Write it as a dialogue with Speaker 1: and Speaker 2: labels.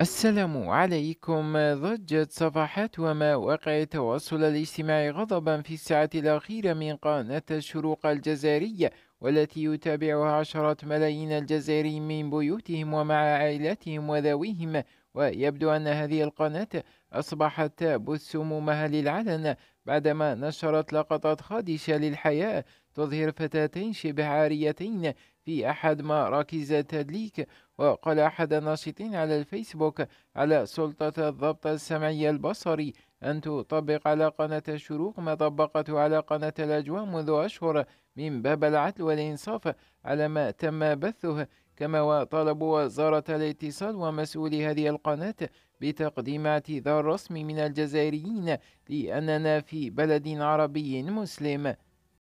Speaker 1: السلام عليكم. ضجت صفحات ومواقع التواصل الاجتماعي غضبا في الساعة الأخيرة من قناة الشروق الجزائرية والتي يتابعها عشرات ملايين الجزائريين من بيوتهم ومع عائلاتهم وذويهم. ويبدو أن هذه القناة أصبحت تبث سمومها للعلن بعدما نشرت لقطات خادشة للحياة تظهر فتاتين شبه عاريتين في أحد مراكز التدليك وقال أحد الناشطين على الفيسبوك على سلطة الضبط السمعي البصري أن تطبق على قناة الشروق ما طبقته على قناة الأجواء منذ أشهر من باب العدل والإنصاف على ما تم بثه كما وطلبوا وزارة الاتصال ومسؤولي هذه القناة بتقديم اعتذار رسمي من الجزائريين لأننا في بلد عربي مسلم.